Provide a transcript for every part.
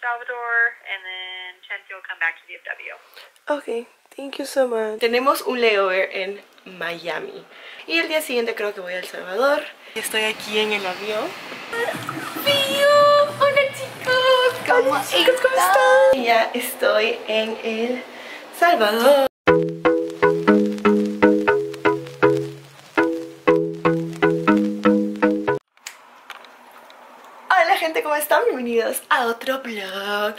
Salvador, and then Chelsea will come back to DFW. Ok, thank you so much. Tenemos un layover en Miami. Y el día siguiente creo que voy a El Salvador. Estoy aquí en el avión. ¡Fío! ¡Hola chicos! ¿Cómo, Hola, ¿cómo están? Y ya estoy en El Salvador. Bienvenidos a otro vlog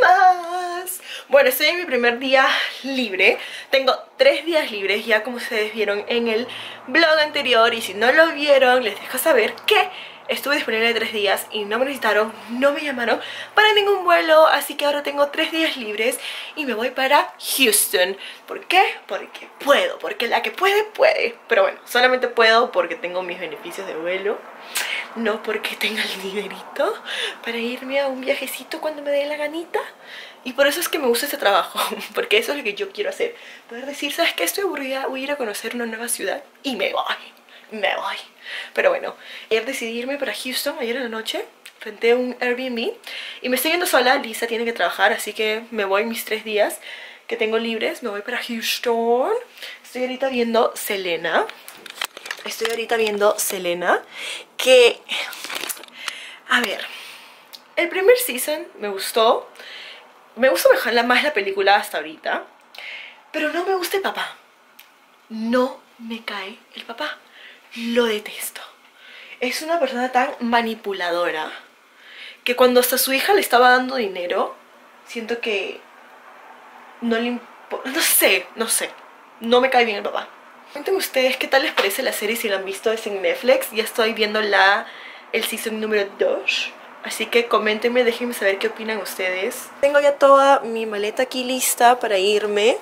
más. Bueno, estoy en mi primer día libre. Tengo tres días libres ya como ustedes vieron en el vlog anterior. Y si no lo vieron, les dejo saber que estuve disponible tres días y no me necesitaron, no me llamaron para ningún vuelo. Así que ahora tengo tres días libres y me voy para Houston. ¿Por qué? Porque puedo, porque la que puede, puede. Pero bueno, solamente puedo porque tengo mis beneficios de vuelo no porque tenga el dinerito para irme a un viajecito cuando me dé la ganita. Y por eso es que me gusta este trabajo, porque eso es lo que yo quiero hacer. Poder decir, ¿sabes qué? Estoy aburrida, voy a ir a conocer una nueva ciudad y me voy, me voy. Pero bueno, ayer decidí irme para Houston, ayer en la noche, renté un Airbnb y me estoy yendo sola, Lisa tiene que trabajar, así que me voy mis tres días que tengo libres, me voy para Houston. Estoy ahorita viendo Selena, estoy ahorita viendo Selena que... A ver, el primer season me gustó. Me gusta mejor más la película hasta ahorita. Pero no me gusta el papá. No me cae el papá. Lo detesto. Es una persona tan manipuladora que cuando hasta su hija le estaba dando dinero, siento que no le importa. No sé, no sé. No me cae bien el papá. Cuéntenme ustedes qué tal les parece la serie si la han visto es en Netflix. Ya estoy viendo la, el season número 2. Así que coméntenme, déjenme saber qué opinan ustedes. Tengo ya toda mi maleta aquí lista para irme.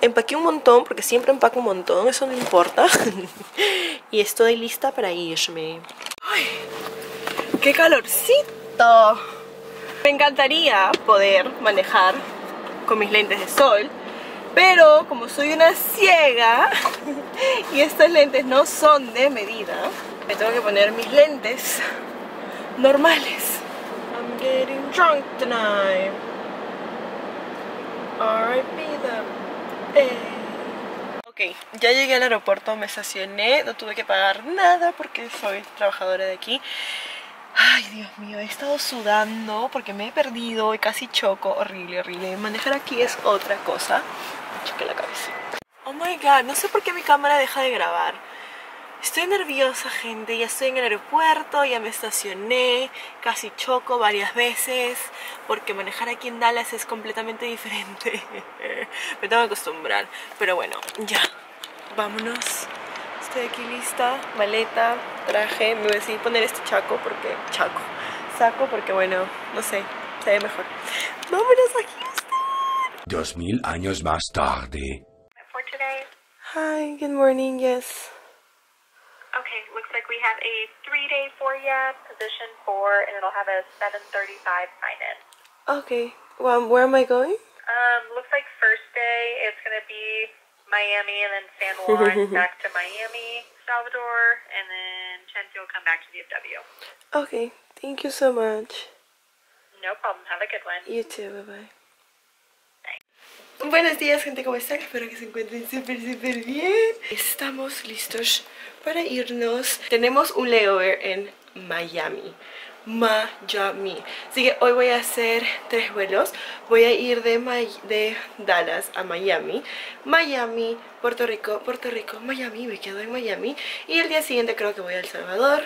Empaqué un montón, porque siempre empaco un montón, eso no importa. y estoy lista para irme. ¡Ay! ¡Qué calorcito! Me encantaría poder manejar con mis lentes de sol pero como soy una ciega y estos lentes no son de medida, me tengo que poner mis lentes normales. I'm getting drunk tonight. Ok, ya llegué al aeropuerto, me estacioné, no tuve que pagar nada porque soy trabajadora de aquí. Ay, Dios mío, he estado sudando porque me he perdido y casi choco. Horrible, horrible. Manejar aquí es otra cosa. Choqué la cabeza. Oh my god, no sé por qué mi cámara deja de grabar. Estoy nerviosa, gente. Ya estoy en el aeropuerto, ya me estacioné, casi choco varias veces, porque manejar aquí en Dallas es completamente diferente. me tengo que acostumbrar. Pero bueno, ya. Vámonos. Estoy aquí lista, maleta, traje. Me decidir poner este chaco porque... Chaco. Saco porque, bueno, no sé, se ve mejor. Vámonos a Houston. Dos mil años más tarde. For today, Hi, good morning, yes. okay, looks like we have a three-day for you, position four, and it'll have a 7:35 sign-in. Okay, well, where am I going? Um, looks like first day it's gonna be Miami and then San Juan back to Miami, Salvador, and then Chelsea will come back to DFW. Okay, thank you so much. No problem. Have a good one. You too, bye bye. Buenos días gente, ¿cómo están? Espero que se encuentren súper súper bien. Estamos listos para irnos. Tenemos un layover en Miami. Miami. Así que hoy voy a hacer tres vuelos. Voy a ir de, de Dallas a Miami. Miami, Puerto Rico, Puerto Rico, Miami. Me quedo en Miami. Y el día siguiente creo que voy a El Salvador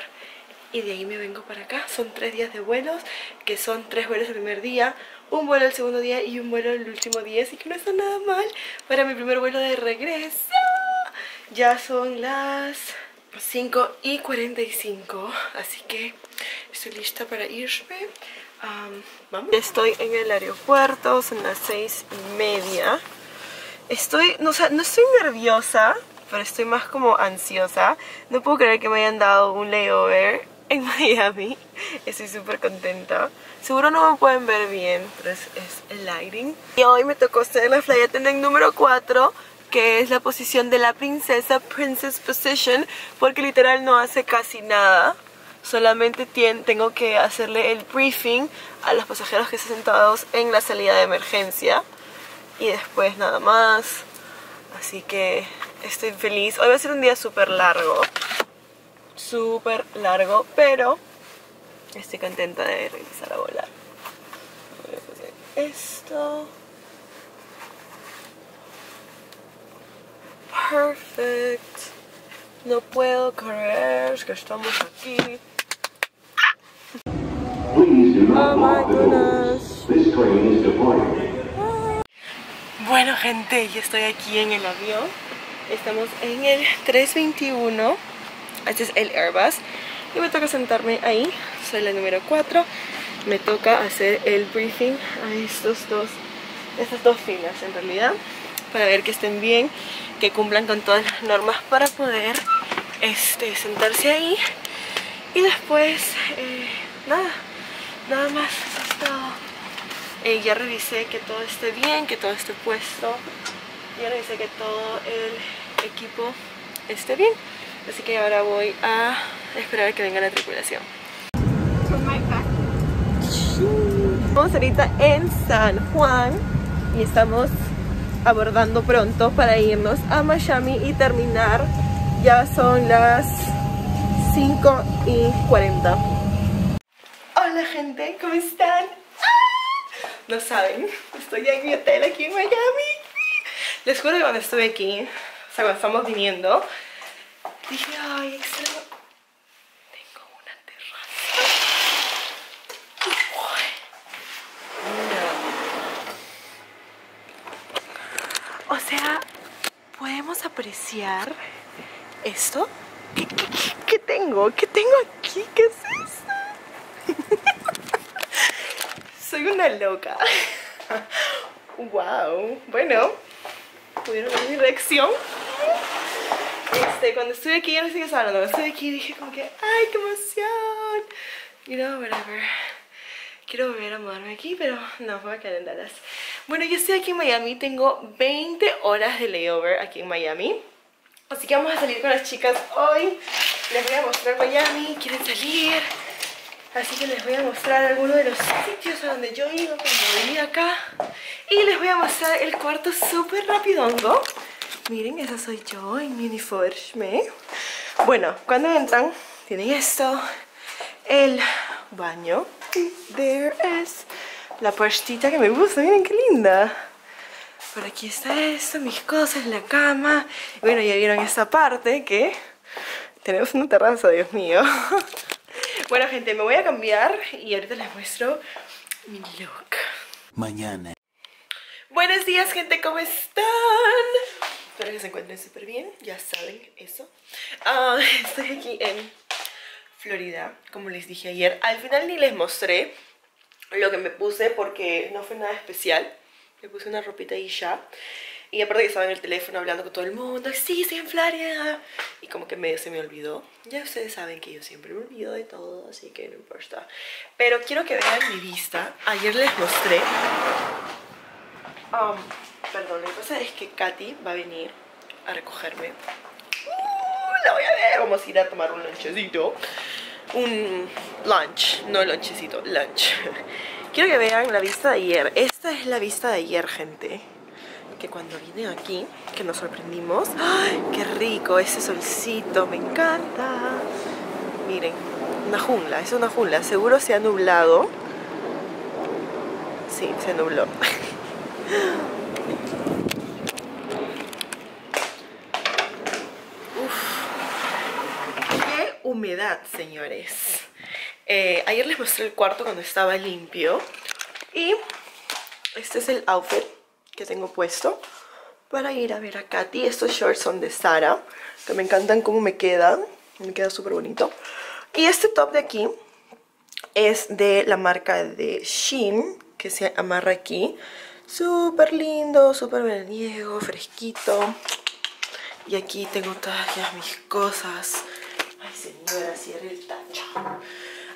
y de ahí me vengo para acá. Son tres días de vuelos, que son tres vuelos el primer día, un vuelo el segundo día y un vuelo el último día, así que no está nada mal para mi primer vuelo de regreso. Ya son las 5 y 45, así que estoy lista para irme. Estoy en el aeropuerto, son las 6 y media. Estoy, no, o sea, no estoy nerviosa, pero estoy más como ansiosa. No puedo creer que me hayan dado un layover en Miami. Estoy súper contenta. Seguro no me pueden ver bien, pero es, es, el lighting. Y hoy me tocó hacer la flight attendant número 4, que es la posición de la princesa, Princess Position, porque literal no hace casi nada. Solamente tengo que hacerle el briefing a los pasajeros que están sentados en la salida de emergencia. Y después nada más. Así que estoy feliz. Hoy va a ser un día súper largo. Súper largo, pero estoy contenta de regresar a volar. Voy a poner esto. Perfect. No puedo creer que estamos aquí. Oh my goodness. Bueno gente, ya estoy aquí en el avión. Estamos en el 321. Este es el Airbus. Y me toca sentarme ahí. Soy la número 4. Me toca hacer el briefing a estos dos, estas dos filas en realidad. Para ver que estén bien, que cumplan con todas las normas para poder este, sentarse ahí. Y después, eh, nada, nada más. Eh, ya revisé que todo esté bien, que todo esté puesto. Ya revisé que todo el equipo esté bien. Así que ahora voy a esperar a que venga la tripulación. Estamos ahorita en San Juan y estamos abordando pronto para irnos a Miami y terminar. Ya son las 5 y 40. Hola gente, ¿cómo están? No saben, estoy en mi hotel aquí en Miami. Les juro que cuando estuve aquí, o sea, cuando estamos viniendo, dije, ay, extraño. Tengo una terraza. O sea, podemos esto. ¿Qué, qué, qué tengo? ¿Qué tengo aquí? ¿Qué es esto? Soy una loca. wow. Bueno, pudieron ver mi reacción. Este, cuando estuve aquí, ya no sé qué estaba hablando. Estuve aquí dije como que, ¡ay, qué emoción! You know, whatever. Quiero volver a mudarme aquí, pero no, voy a quedar en Dallas. Bueno, yo estoy aquí en Miami. Tengo 20 horas de layover aquí en Miami. Así que vamos a salir con las chicas hoy. Les voy a mostrar Miami. ¿Quieren salir? Así que les voy a mostrar algunos de los sitios a donde yo iba cuando venía acá. Y les voy a mostrar el cuarto súper rapidongo. Miren, esa soy yo en mi uniforme. Bueno, cuando entran, tienen esto. El baño. There is la puertita que me gusta. Miren qué linda. Por aquí está esto, mis cosas, la cama. Bueno, ya vieron esta parte que tenemos una terraza, Dios mío. Bueno, gente, me voy a cambiar y ahorita les muestro mi look. Mañana. Buenos días, gente, ¿cómo están? Espero que se encuentren súper bien, ya saben eso. Ah, estoy aquí en Florida, como les dije ayer. Al final ni les mostré lo que me puse porque no fue nada especial. Me puse una ropita y ya. Y aparte que estaba en el teléfono hablando con todo el mundo, sí, estoy en Florida. Y como que medio se me olvidó. Ya ustedes saben que yo siempre me olvido de todo, así que no importa. Pero quiero que vean mi vista. Ayer les mostré. Um, perdón, la cosa es que Katy va a venir a recogerme. Uh, la voy a ver. Vamos a ir a tomar un lunchecito. Un lunch, no lunchecito, lunch. Quiero que vean la vista de ayer. Esta es la vista de ayer, gente que cuando vine aquí, que nos sorprendimos ¡Ay, qué rico! Ese solcito, me encanta Miren, una jungla, es una jungla Seguro se ha nublado Sí, se nubló Uf. Qué humedad, señores eh, Ayer les mostré el cuarto cuando estaba limpio Y este es el outfit que tengo puesto para ir a ver a Katy. Estos shorts son de Sara, que me encantan cómo me quedan. Me queda súper bonito. Y este top de aquí es de la marca de Shein, que se amarra aquí. Súper lindo, súper veraniego, fresquito. Y aquí tengo todas mis cosas. Ay, señora, cierre el tacho.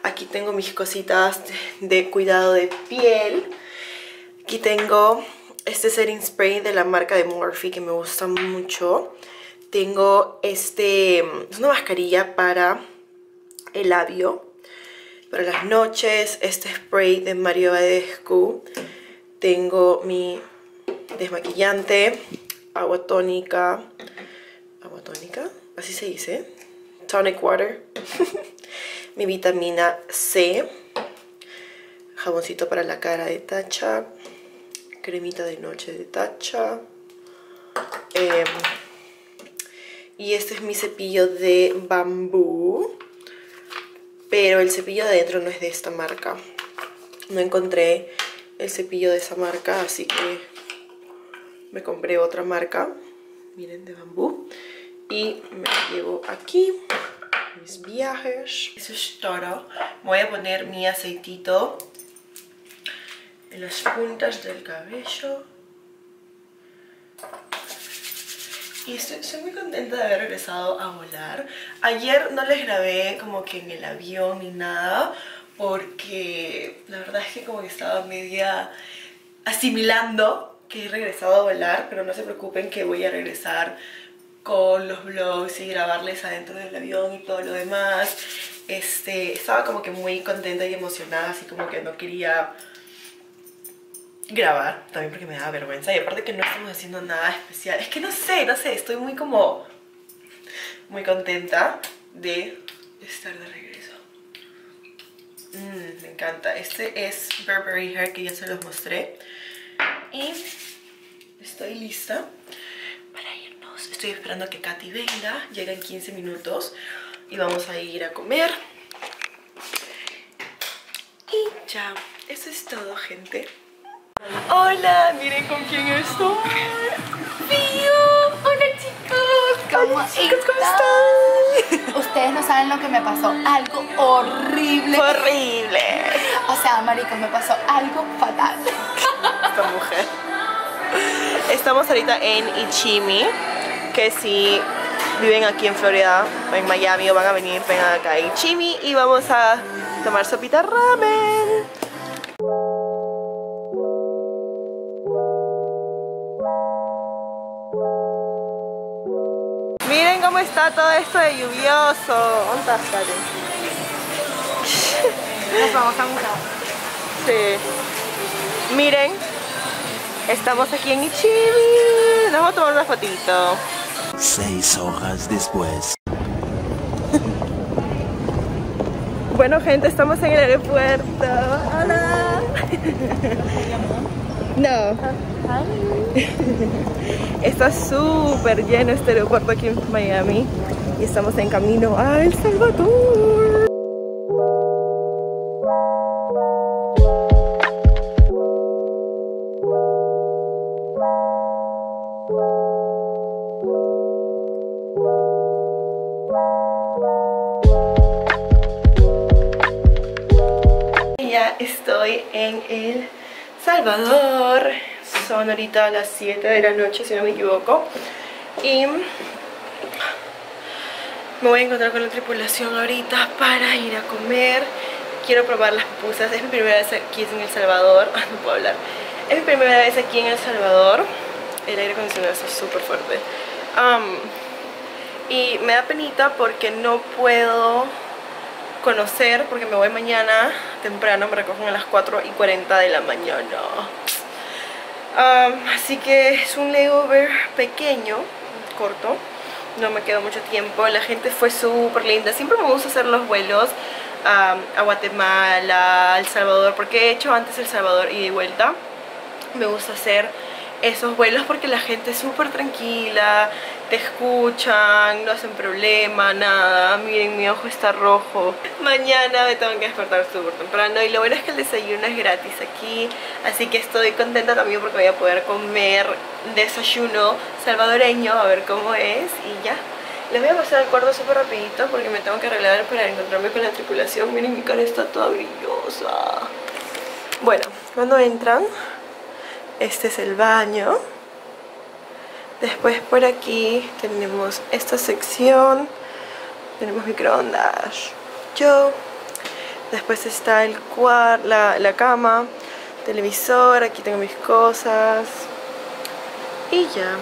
Aquí tengo mis cositas de, cuidado de piel. Aquí tengo este setting spray de la marca de Morphe que me gusta mucho. Tengo este, es una mascarilla para el labio para las noches, este spray de Mario Badescu. Tengo mi desmaquillante, agua tónica, agua tónica, así se dice, tonic water, mi vitamina C, jaboncito para la cara de tacha, cremita de noche de tacha, em, y este es mi cepillo de bambú pero el cepillo de adentro no es de esta marca. No encontré el cepillo de esa marca así que me compré otra marca miren de bambú y me llevo aquí mis viajes. Eso es todo voy a poner mi aceitito en las puntas del cabello. Y estoy, muy contenta de haber regresado a volar. Ayer no les grabé como que en el avión ni nada porque la verdad es que como que estaba media asimilando que he regresado a volar, pero no se preocupen que voy a regresar con los vlogs y grabarles adentro del avión y todo lo demás. Este, estaba como que muy contenta y emocionada, así como que no quería grabar, también porque me da vergüenza y aparte que no estamos haciendo nada especial. Es que no sé, no sé, estoy muy como... muy contenta de estar de regreso. Mm, me encanta. Este es Burberry Hair que ya se los mostré. Y estoy lista. Estoy esperando a que Katy venga. Llega en 15 minutos y vamos a ir a comer. Y ya, eso es todo, gente. Hola, miren con quién estoy. ¡Fío! Hola chicos. ¿Cómo Hola, chicos, ¿cómo están? Ustedes no saben lo que me pasó. Algo horrible. horrible. O sea, marico, me pasó algo fatal. Esta mujer. Estamos ahorita en Ichimi, que si viven aquí en Florida, en Miami o van a venir, vengan acá a Ichimi y vamos a tomar sopita ramen. cómo está todo esto de lluvioso. ¿Dónde? Nos vamos a Sí. Miren, estamos aquí en Ichibi. Nos vamos a tomar una fotito. Seis hojas después. Bueno, gente, estamos en el aeropuerto. Hola. No. Está súper lleno este aeropuerto aquí en Miami y estamos en camino a El Salvador. En El Salvador. Son ahorita las 7 de la noche si no me equivoco. Y me voy a encontrar con la tripulación ahorita para ir a comer. Quiero probar las pupusas, es mi primera vez aquí en El Salvador. No puedo hablar. Es mi primera vez aquí en El Salvador. El aire acondicionado está súper fuerte. Y me da penita porque no puedo conocer porque me voy mañana temprano, me recogen a las 4 y 40 de la mañana. Así que es un layover pequeño, corto no me quedó mucho tiempo, la gente fue súper linda siempre me gusta hacer los vuelos a Guatemala, a El Salvador porque he hecho antes El Salvador y de vuelta me gusta hacer esos vuelos porque la gente es súper tranquila, te escuchan, no hacen problema, nada. Miren, mi ojo está rojo. Mañana me tengo que despertar súper temprano y lo bueno es que el desayuno es gratis aquí. Así que estoy contenta también porque voy a poder comer desayuno salvadoreño, a ver cómo es y ya. Les voy a pasar al cuarto súper rapidito porque me tengo que arreglar para encontrarme con la tripulación. Miren, mi cara está toda brillosa. Bueno, cuando entran este es el baño. Después por aquí tenemos esta sección. Tenemos microondas. Yo. Después está el cuarto, la, la cama, televisor, aquí tengo mis cosas. Y ya.